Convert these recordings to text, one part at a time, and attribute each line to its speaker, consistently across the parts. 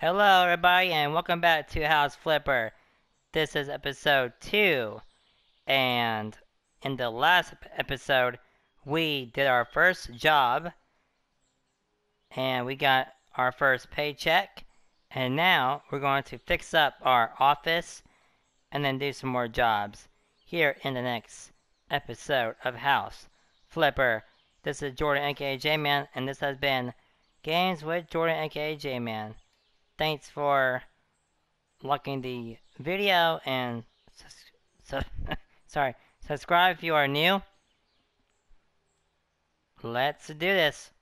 Speaker 1: Hello, everybody, and welcome back to House Flipper. This is episode two, and in the last episode, we did our first job, and we got our first paycheck, and now we're going to fix up our office and then do some more jobs here in the next episode of House Flipper. This is Jordan, aka J Man, and this has been Games with Jordan, aka J Man. Thanks for liking the video and sus- su- sorry, subscribe if you are new. Let's do this.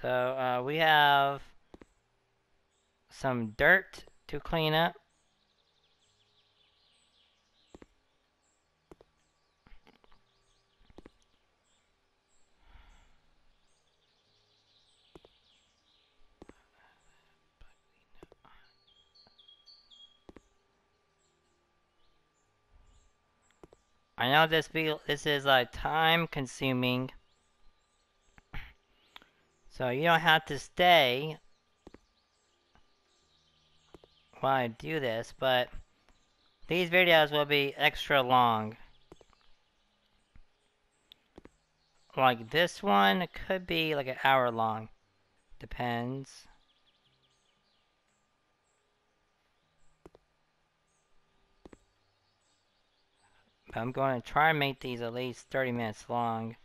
Speaker 1: So uh, we have some dirt to clean up. I know this be this is uh, like time consuming. So you don't have to stay while I do this, but these videos will be extra long. Like this one could be like an hour long. Depends. I'm going to try and make these at least 30 minutes long.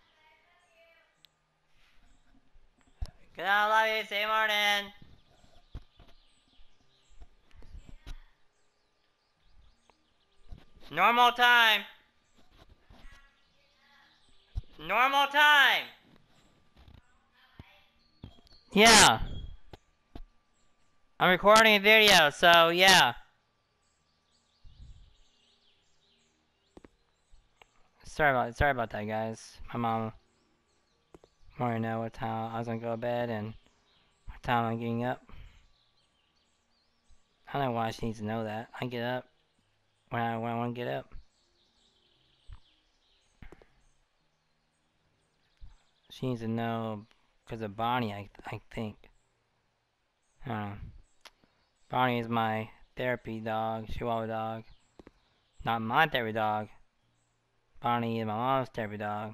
Speaker 1: Good night, love you. See you morning. Normal time. Normal time. Yeah. I'm recording a video, so yeah. Sorry about sorry about that, guys. My mom wanted to know what time I was gonna go to bed and what time I'm getting up. I don't know why she needs to know that. I get up when I when I want to get up. She needs to know because of Bonnie. I I think. Bonnie is my therapy dog, Chihuahua dog. Not my therapy dog. Bonnie is my mom's therapy dog.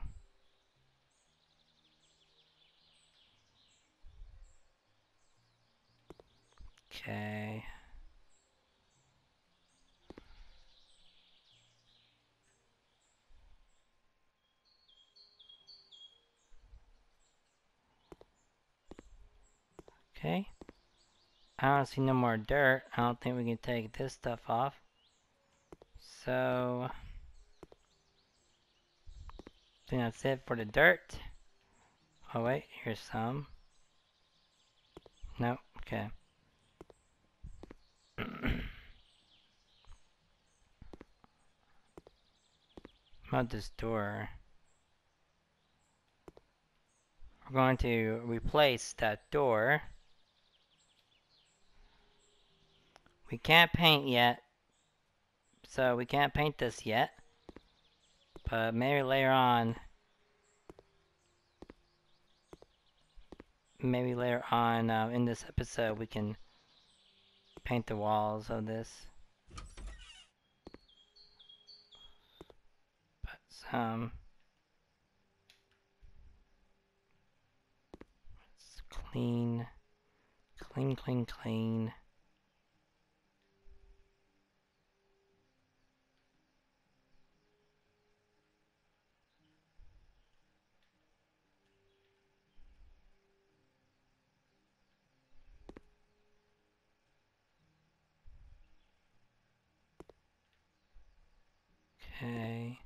Speaker 1: Okay. Okay. I don't see no more dirt. I don't think we can take this stuff off. So, I think that's it for the dirt. Oh wait, here's some. No, okay. About this door. We're going to replace that door. We can't paint yet. So we can't paint this yet. But maybe later on. Maybe later on uh, in this episode we can paint the walls of this. But some. Let's clean. Clean, clean, clean. Okay.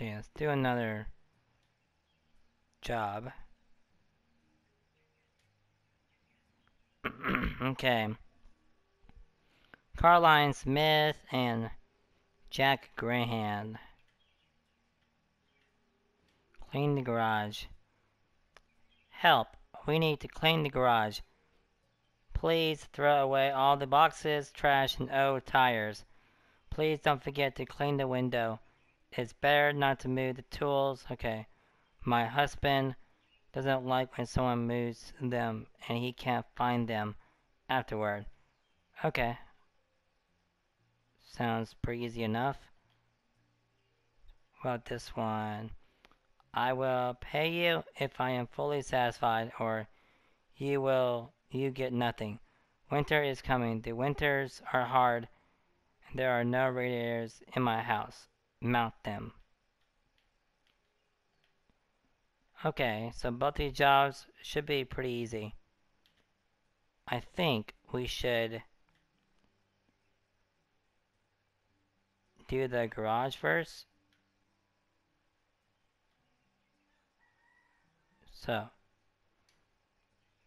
Speaker 1: Okay, let's do another job. okay. Carline Smith and Jack Graham. Clean the garage. Help! We need to clean the garage. Please throw away all the boxes, trash, and old tires. Please don't forget to clean the window. It's better not to move the tools. Okay. My husband doesn't like when someone moves them and he can't find them afterward. Okay. Sounds pretty easy enough. About this one? I will pay you if I am fully satisfied, or you will you get nothing. Winter is coming. The winters are hard. And there are no radiators in my house. Mount them. Okay, so both these jobs should be pretty easy. I think we should do the garage first. So,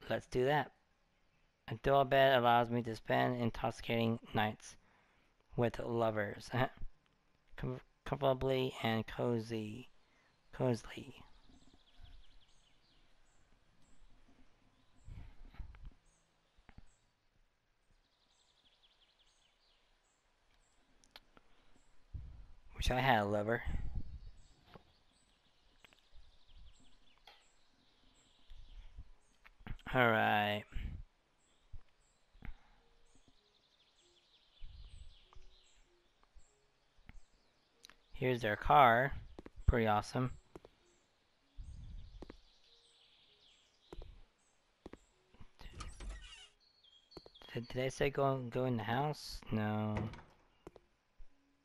Speaker 1: let's do that. A dual bed allows me to spend intoxicating nights with lovers. Com comfortably and cozy. Cozily. Wish I had a lover. Alright. Here's their car. Pretty awesome. Did, did I say go go in the house? No.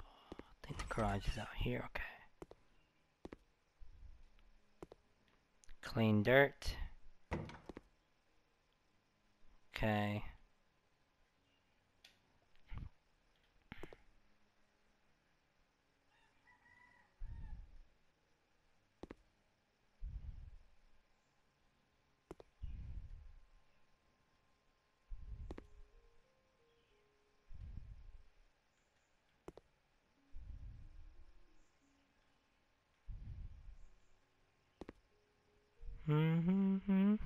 Speaker 1: I think the garage is out here. Okay. Clean dirt. Okay. Mm-hmm.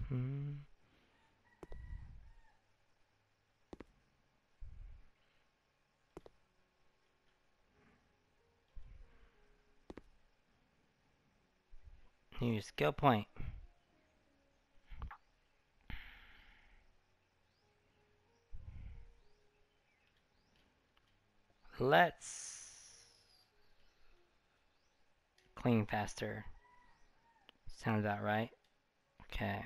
Speaker 1: New skill point. Let's clean faster. Sounds about right. Okay.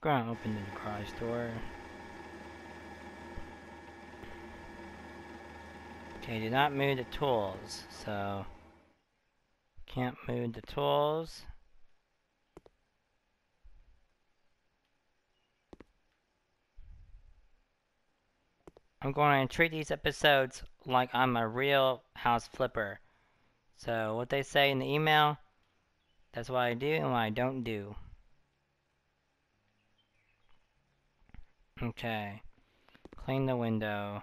Speaker 1: Gonna open the garage door. Okay, do not move the tools, so can't move the tools. I'm going to treat these episodes like I'm a real house flipper. So what they say in the email, that's what I do and what I don't do. Okay. Clean the window.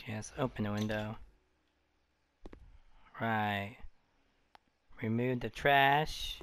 Speaker 1: Okay, let's open the window. Right. Remove the trash.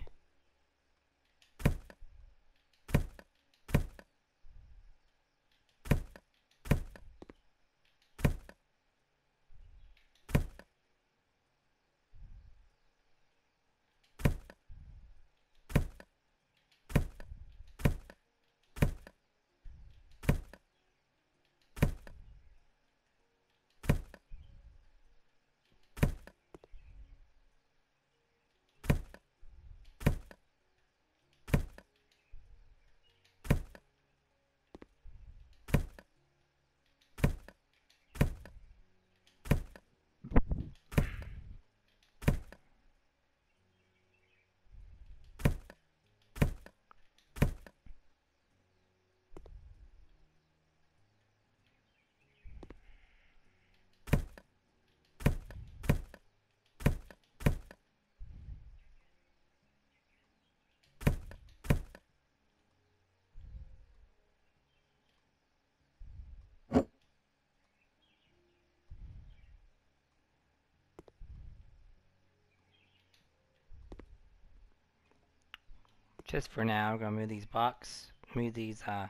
Speaker 1: Just for now, we're gonna move these box, move these uh,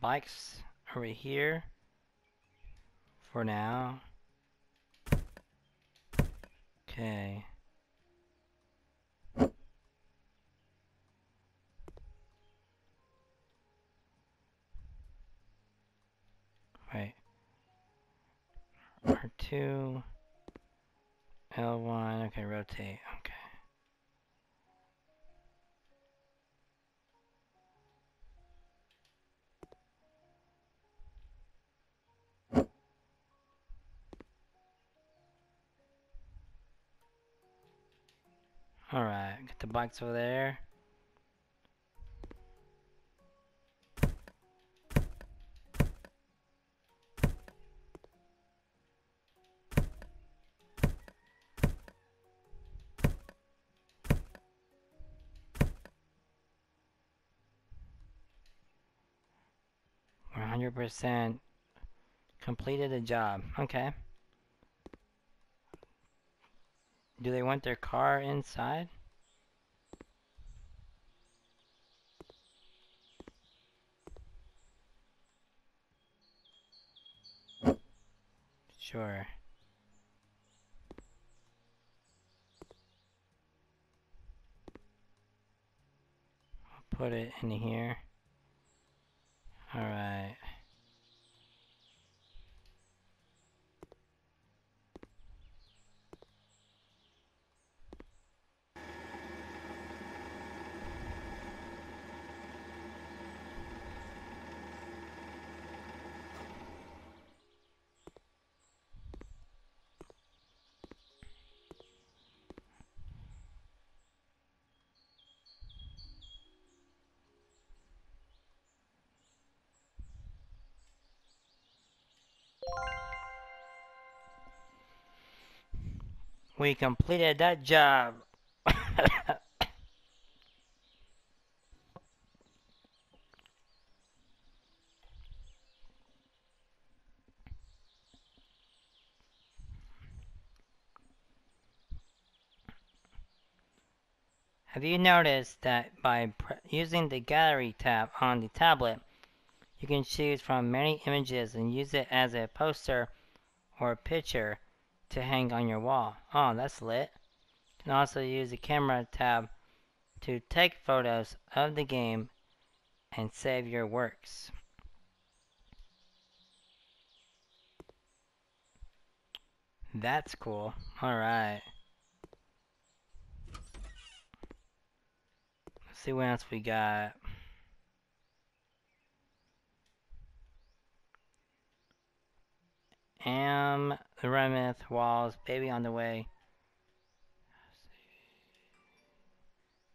Speaker 1: bikes over here for now. Okay. Wait. R2, L1, okay, rotate, Alright, get the bikes over there. Hundred percent completed the job. Okay. Do they want their car inside? Sure. I'll put it in here. Alright. We completed that job. Have you noticed that by using the gallery tab on the tablet, you can choose from many images and use it as a poster or a picture to hang on your wall. Oh, that's lit. You can also use the camera tab to take photos of the game and save your works. That's cool. Alright. Let's see what else we got. Am the Remeth Walls, Baby on the Way.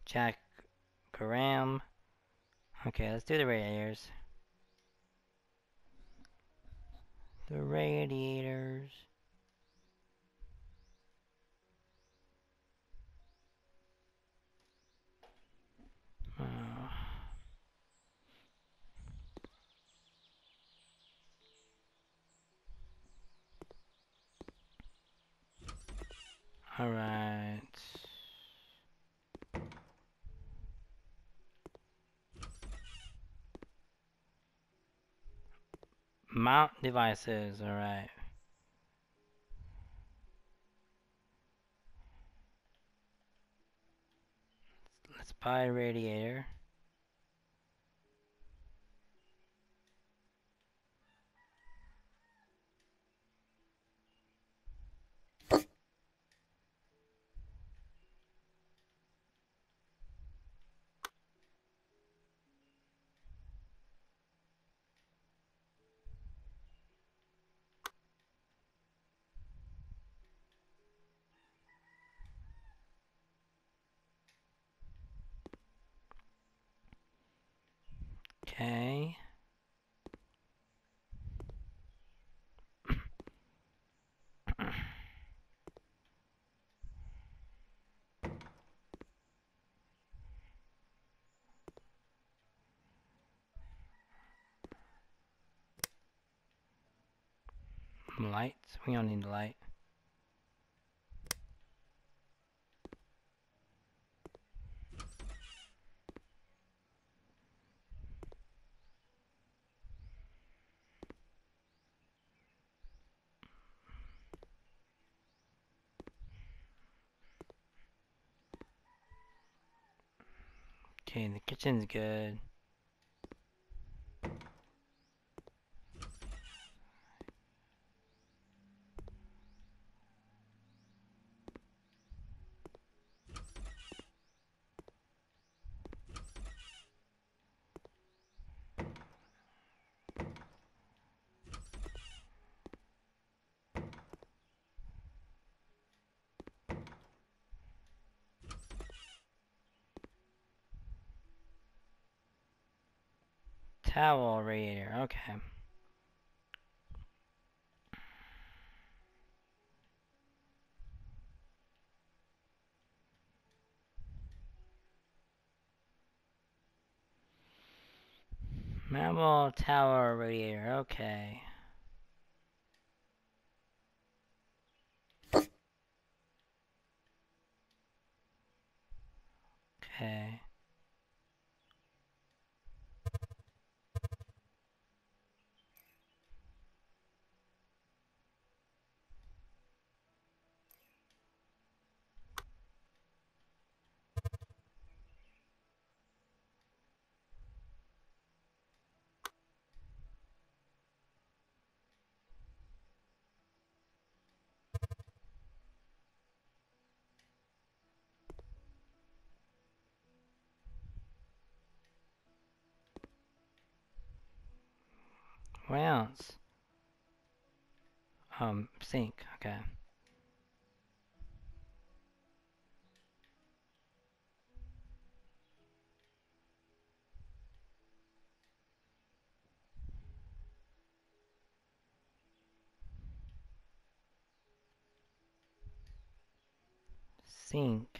Speaker 1: Jack Graham. Okay, let's do the radiators. The radiators. Uh, all right. Mount devices, all right. Let's buy a radiator. Okay. Lights. We don't need the light. Okay, good. Towel radiator, okay. Marble tower radiator. Okay. What else? Um, sink, okay. Sink.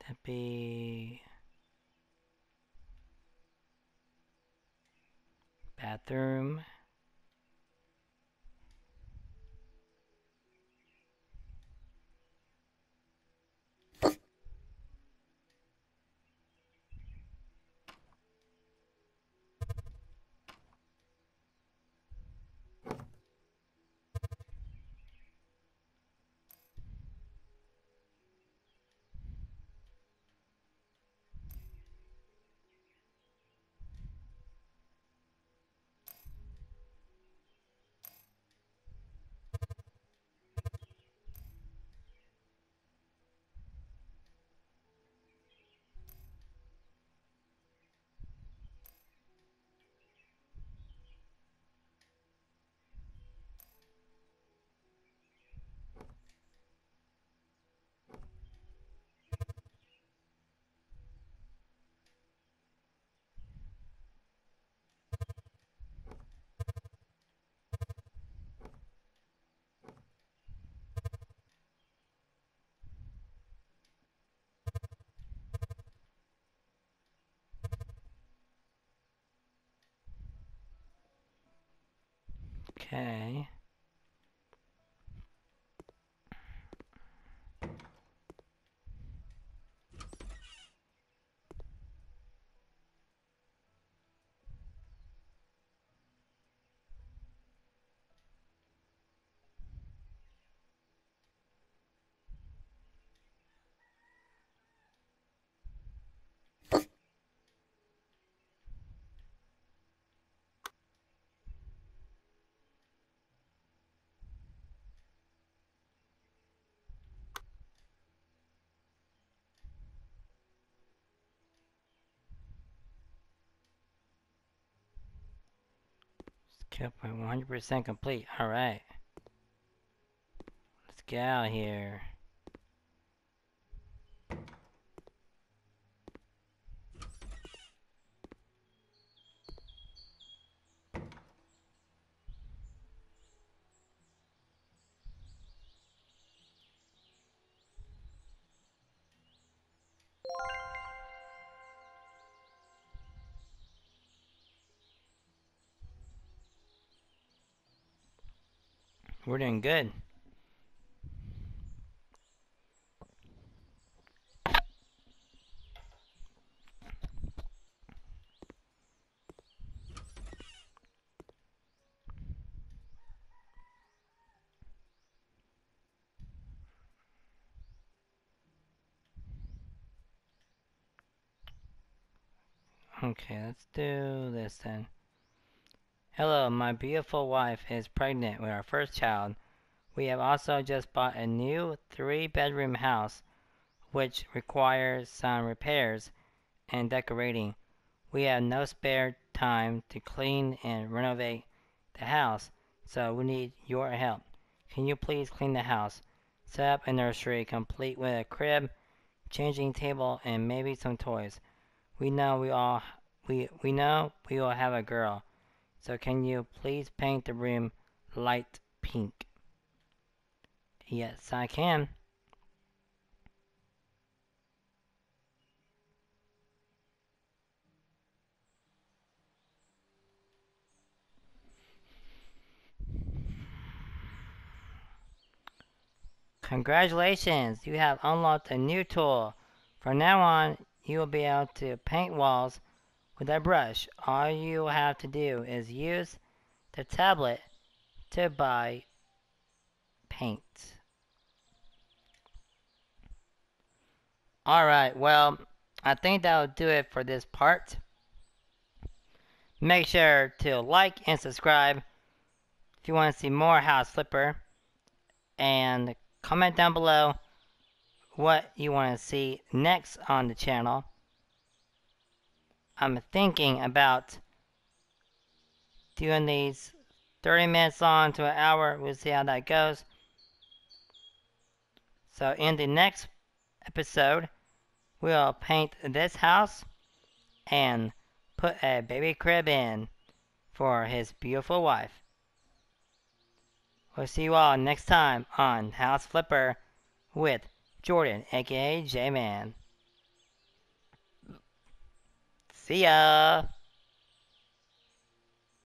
Speaker 1: That'd be... Bathroom. Okay. My 100% complete. Alright. Let's get out of here. We're doing good. Okay, let's do this then. Hello, my beautiful wife is pregnant with our first child. We have also just bought a new three bedroom house which requires some repairs and decorating. We have no spare time to clean and renovate the house, so we need your help. Can you please clean the house? Set up a nursery complete with a crib, changing table, and maybe some toys. We know we all we we know we will have a girl. So can you please paint the room light pink? Yes, I can. Congratulations, you have unlocked a new tool. From now on, you will be able to paint walls with that brush. All you have to do is use the tablet to buy paint. Alright, well, I think that'll do it for this part. Make sure to like and subscribe if you want to see more House Flipper. And comment down below what you want to see next on the channel. I'm thinking about doing these 30 minutes on to an hour. We'll see how that goes. So in the next episode, we'll paint this house and put a baby crib in for his beautiful wife. We'll see you all next time on House Flipper with Jordan, aka J See ya!